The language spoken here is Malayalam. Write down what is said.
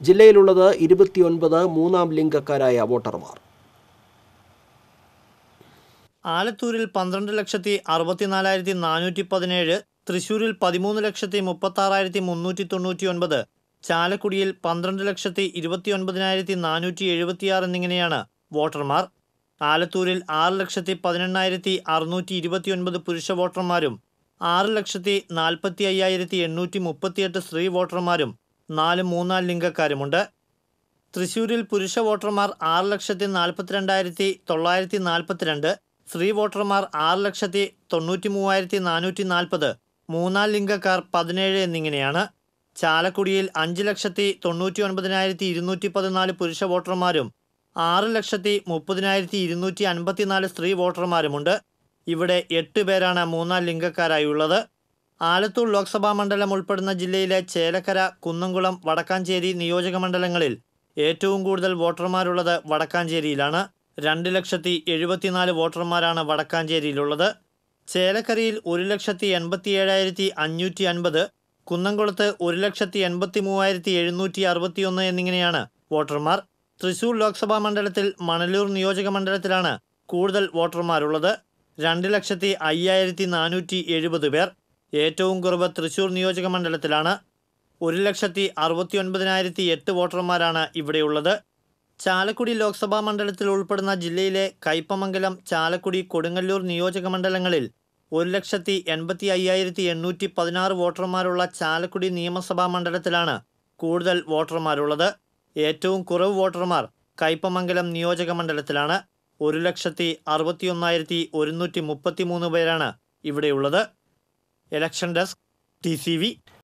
ജില്ലയിലുള്ളത് ഇരുപത്തിയൊൻപത് മൂന്നാം ലിംഗക്കാരായ വോട്ടർമാർ. ആലത്തൂരിൽ പന്ത്രണ്ട് ലക്ഷത്തി അറുപത്തിനാലായിരത്തി നാനൂറ്റി പതിനേഴ് തൃശൂരിൽ പതിമൂന്ന് ലക്ഷത്തി മുപ്പത്താറായിരത്തി മുന്നൂറ്റി തൊണ്ണൂറ്റി ഒൻപത് ചാലക്കുടിയിൽ പന്ത്രണ്ട് ലക്ഷത്തി ഇരുപത്തി ഒൻപതിനായിരത്തി നാനൂറ്റി എഴുപത്തിയാറ് എന്നിങ്ങനെയാണ് വോട്ടർമാർ. ആലത്തൂരിൽ ആറ് ലക്ഷത്തി പതിനെണ്ണായിരത്തി അറുന്നൂറ്റി ഇരുപത്തിയൊൻപത് പുരുഷ വോട്ടർമാരും ആറ് ലക്ഷത്തി നാൽപ്പത്തി അയ്യായിരത്തി എണ്ണൂറ്റി മുപ്പത്തിയെട്ട് സ്ത്രീ വോട്ടർമാരും നാല് മൂന്നാം ലിംഗക്കാരുമുണ്ട്. തൃശൂരിൽ പുരുഷ വോട്ടർമാർ ആറ് ലക്ഷത്തി നാൽപ്പത്തിരണ്ടായിരത്തി തൊള്ളായിരത്തി നാൽപ്പത്തിരണ്ട് സ്ത്രീ വോട്ടർമാർ ആറ് ലക്ഷത്തി തൊണ്ണൂറ്റി മൂവായിരത്തി നാനൂറ്റി നാൽപ്പത് മൂന്നാം ലിംഗക്കാർ പതിനേഴ് എന്നിങ്ങനെയാണ്. ചാലക്കുടിയിൽ അഞ്ച് ലക്ഷത്തി തൊണ്ണൂറ്റി ഒൻപതിനായിരത്തി ഇരുന്നൂറ്റി പതിനാല് പുരുഷ വോട്ടർമാരും ആറ് ലക്ഷത്തി മുപ്പതിനായിരത്തി ഇരുന്നൂറ്റി അൻപത്തിനാല് സ്ത്രീ വോട്ടർമാരുമുണ്ട്. ഇവിടെ എട്ട് പേരാണ് മൂന്നാം ലിംഗക്കാരായുള്ളത് ആലത്തൂർ ലോക്സഭാ മണ്ഡലം ഉൾപ്പെടുന്ന ജില്ലയിലെ ചേലക്കര കുന്നംകുളം വടക്കാഞ്ചേരി നിയോജക മണ്ഡലങ്ങളിൽ ഏറ്റവും കൂടുതൽ വോട്ടർമാരുള്ളത് വടക്കാഞ്ചേരിയിലാണ്. രണ്ട് ലക്ഷത്തി എഴുപത്തിനാല് വോട്ടർമാരാണ് വടക്കാഞ്ചേരിയിലുള്ളത്. ചേലക്കരയിൽ ഒരു ലക്ഷത്തി എൺപത്തി ഏഴായിരത്തി അഞ്ഞൂറ്റി അൻപത് കുന്നംകുളത്ത് ഒരു ലക്ഷത്തി എൺപത്തി മൂവായിരത്തി എഴുന്നൂറ്റി അറുപത്തിയൊന്ന് എന്നിങ്ങനെയാണ് വോട്ടർമാർ. തൃശൂർ ലോക്സഭാ മണ്ഡലത്തിൽ മണലൂർ നിയോജക മണ്ഡലത്തിലാണ് കൂടുതൽ വോട്ടർമാരുള്ളത്. രണ്ട് ലക്ഷത്തി അയ്യായിരത്തി നാനൂറ്റി എഴുപത് പേർ. ഏറ്റവും കുറവ് തൃശൂർ നിയോജക മണ്ഡലത്തിലാണ് ഒരു ലക്ഷത്തി അറുപത്തി ഒൻപതിനായിരത്തി എട്ട് വോട്ടർമാരാണ് ഇവിടെയുള്ളത്. ചാലക്കുടി ലോക്സഭാ മണ്ഡലത്തിൽ ഉൾപ്പെടുന്ന ജില്ലയിലെ കയ്പമംഗലം ചാലക്കുടി കൊടുങ്ങല്ലൂർ നിയോജക മണ്ഡലങ്ങളിൽ ഒരു ലക്ഷത്തി എൺപത്തി അയ്യായിരത്തി എണ്ണൂറ്റി പതിനാറ് വോട്ടർമാരുള്ള ചാലക്കുടി നിയമസഭാ മണ്ഡലത്തിലാണ് കൂടുതൽ വോട്ടർമാരുള്ളത്. ഏറ്റവും കുറവ് വോട്ടർമാർ കയ്പമംഗലം നിയോജക മണ്ഡലത്തിലാണ്. ഒരു ലക്ഷത്തി അറുപത്തി ഒന്നായിരത്തി ഒരുന്നൂറ്റി മുപ്പത്തി മൂന്ന് പേരാണ് ഇവിടെയുള്ളത്. Election desk T